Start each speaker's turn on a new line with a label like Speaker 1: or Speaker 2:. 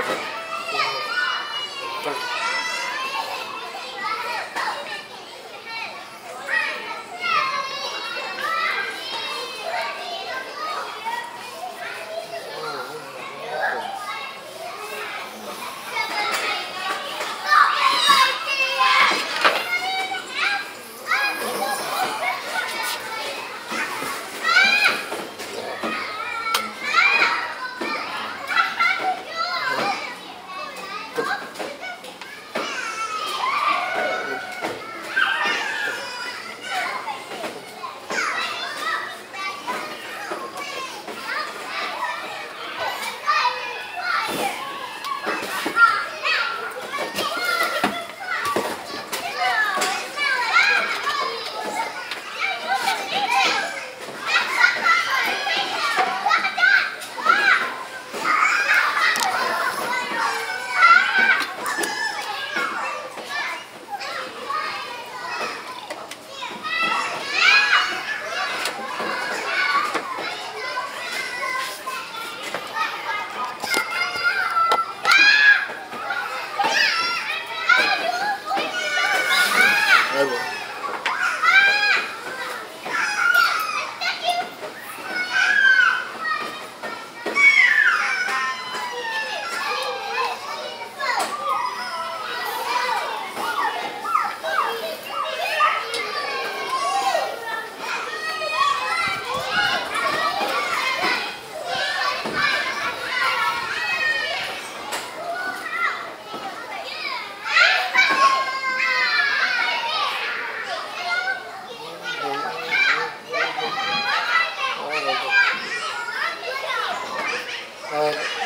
Speaker 1: over. Uh,